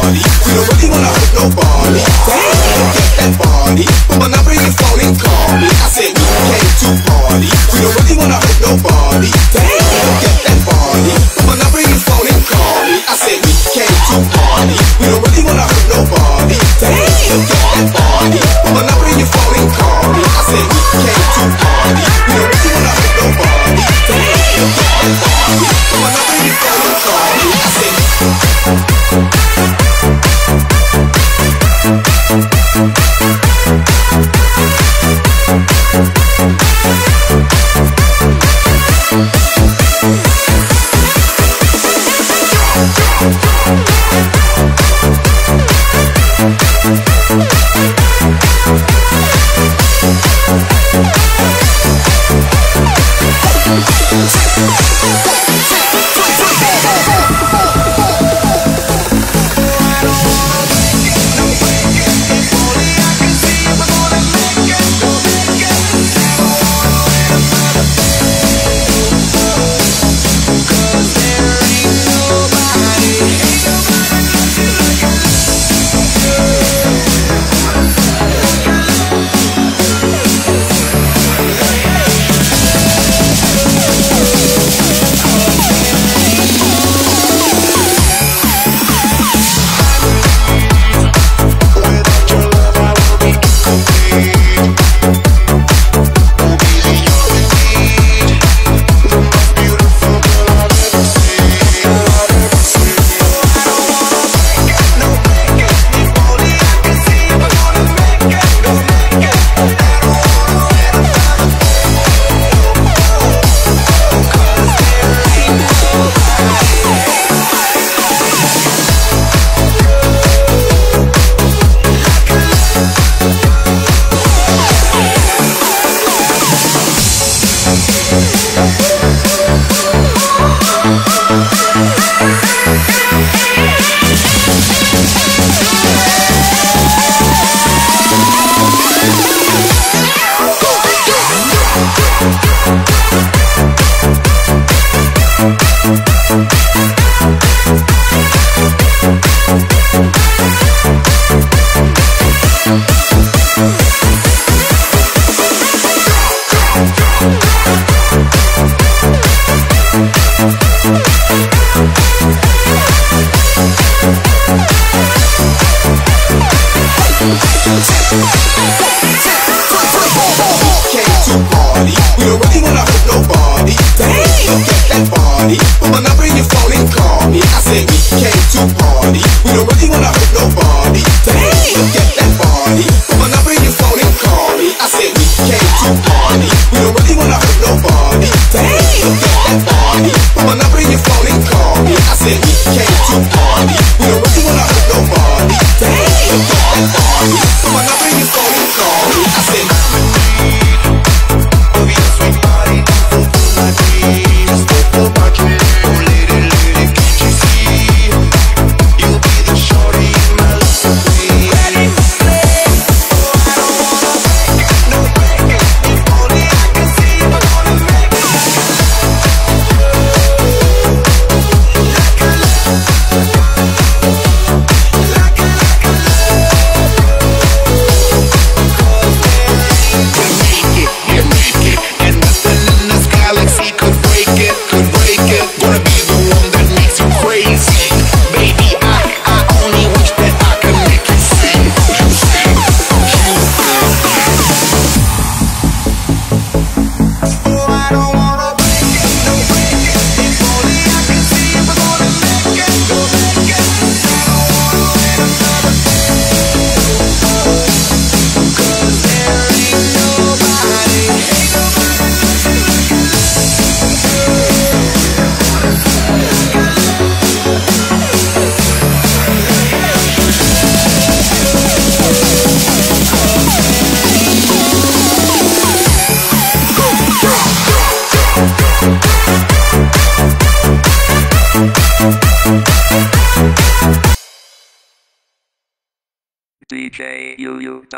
We don't really wanna hurt nobody. Get that body. Your phone and call me. I said we came to party. We don't really wanna hurt nobody. Get that body. Your phone and call me. I said we came to party. We don't really wanna hurt nobody. Get that body. Your phone and call me. I said we came to party. We don't really wanna hurt nobody. Get that body. Your phone and call me. I said. Call. I said. DJUU.com.